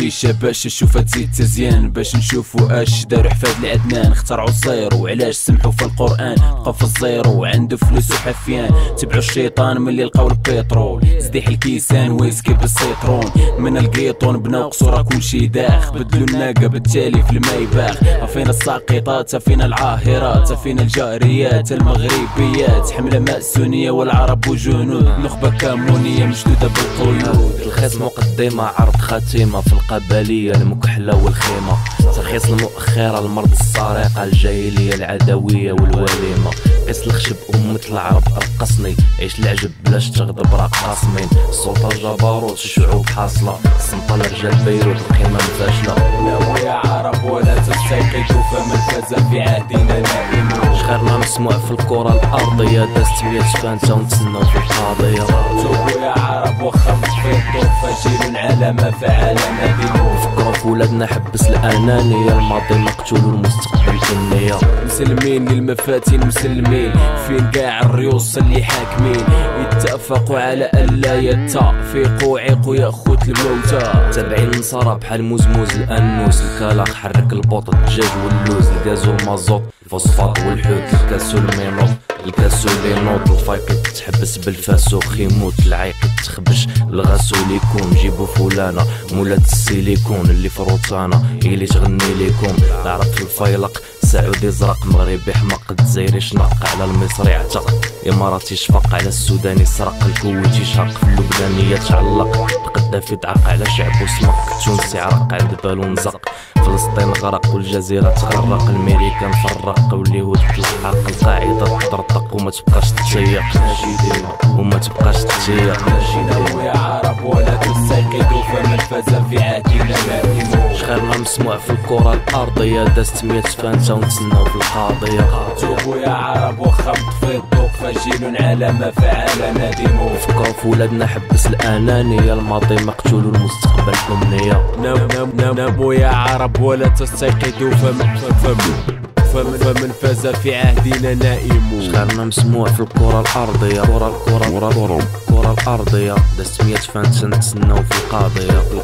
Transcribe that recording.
عايشة باش نشوفها تزيد تزيان. باش نشوفو اش دارو حفاد العدنان. اخترعوا ال zéro وعلاش سمحوا في القرآن. بقى في ال zéro فلوس وحفيان. تبعوا الشيطان ملي لقاو البترول. زديح الكيسان ويسكي بال citron. من القيطون بناو قصورة كلشي داخ. بدلوا الناقة بالتالي في ال Maybach فينا الساقطات فينا العاهرات فينا الجاريات المغربيات. حملة مأسونية والعرب وجنود. نخبة كامونية مشدودة بالقيود الخيط مقدمة عرض خاتمة في القبلية المكحلة والخيمة. ترخيص المؤخرة المرض السارقة الجاهلية العدوية والوليمة. قيس الخشب أمة العرب رقصني عيش العجب بلاش تغضب راه قاسمين السلطة جبروت الشعوب حاصلة. السلطة لرجال بيروت القيمة الفاشلة لا يا عرب ولا تستيقظوا فمن فاز في عهدنا نائم خيرنا مسموع في الكرة الأرضية. دازت مية فانتة ونتسناو في القضية توبوا يا عرب وخا في الضوء فشل على ما فعل ندموا فكروا في ولادنا حبس الأنانية. الماضي مقتول والمستقبل النية مسلمين للمفاتن مسلمين فين قاع الريوس اللي حاكمين؟ يتفقوا على الا يتفقوا. عيقوا يا خوت الموتى. تابعين النصارى بحال موزموز الأنوس. الكلاخ حرك البوط الدجاج واللوز الغاز والمازوت الفوسفات والحوت الكاسو المينوط الكاسو لينوط الفايق تحبس بالفاسوخ يموت العيق تخبش. الغاسو ليكون جيبو فلانة مولات السيليكون اللي في روتانا هي اللي تغني ليكم. في الفيلق سعودي زرق مغربي حمق الجزائري شنق على المصري اعتق إماراتي شفق. على السوداني سرق الكويتي شاق في اللبنانية تعلق القدافي تعق على شعب وسمق تونسي عرق. عند بالو نزق فلسطين غرق والجزيرة تغرق. الميريكان فرق واليهود تلحق القاعدة تطرطق وما تبقاش تتشيق وما تبقاش تتشيق يا عرب. مسموع في الكرة الأرضية دازت مية فانتة ونتسناو في القضية توبوا يا عرب وخا في الضوء فشل على ما فعل ندموا فكروا في ولادنا حبس الأنانية. الماضي مقتول والمستقبل أمنية نام نام نام ناموا يا عرب ولا تستيقظوا. فمن فمن فمن فمن فاز في عهدنا نائم. خيرنا مسموع في الكرة الأرضية. كرة الكرة كرة الكرة الأرضية. دازت مية فانتة نتسناو في القضية في